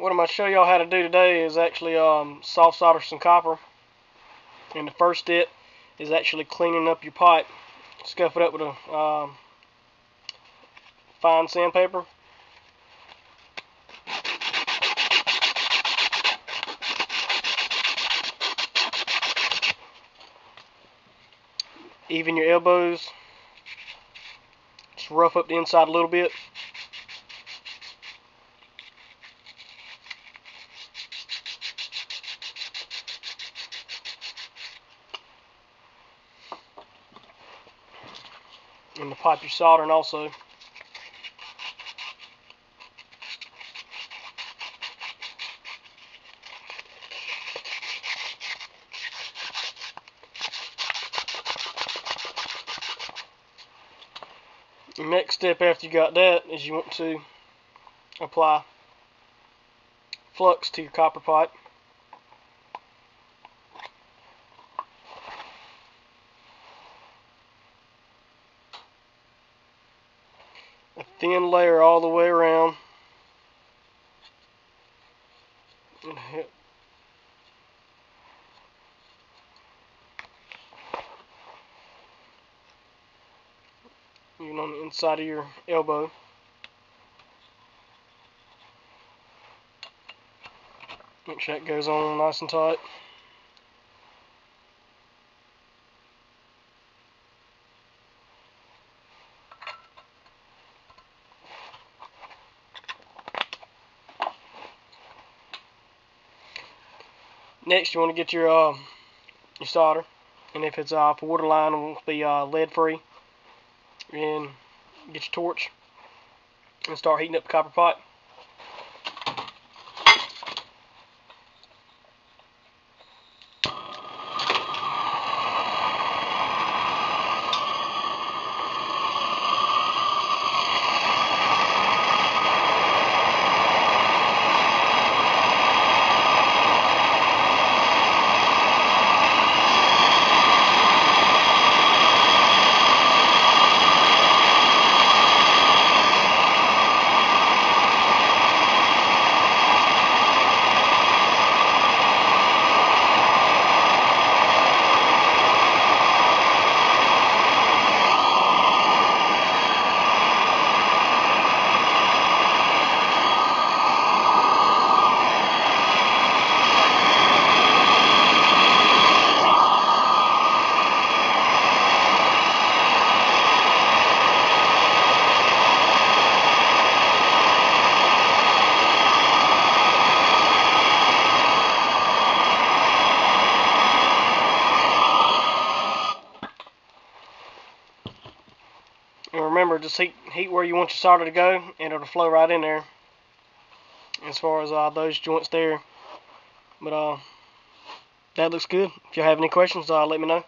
what I'm going to show y'all how to do today is actually um, soft solder some copper. And the first step is actually cleaning up your pipe. Scuff it up with a um, fine sandpaper. Even your elbows. Just rough up the inside a little bit. And the pipe you're soldering also. Next step after you got that is you want to apply flux to your copper pipe. A thin layer all the way around. Even on the inside of your elbow. Make sure that goes on nice and tight. Next, you want to get your uh, your solder, and if it's uh, water line, it will be uh, lead free. And get your torch and start heating up the copper pipe. And remember, just heat, heat where you want your solder to go, and it'll flow right in there. As far as uh, those joints there. But uh, that looks good. If you have any questions, uh, let me know.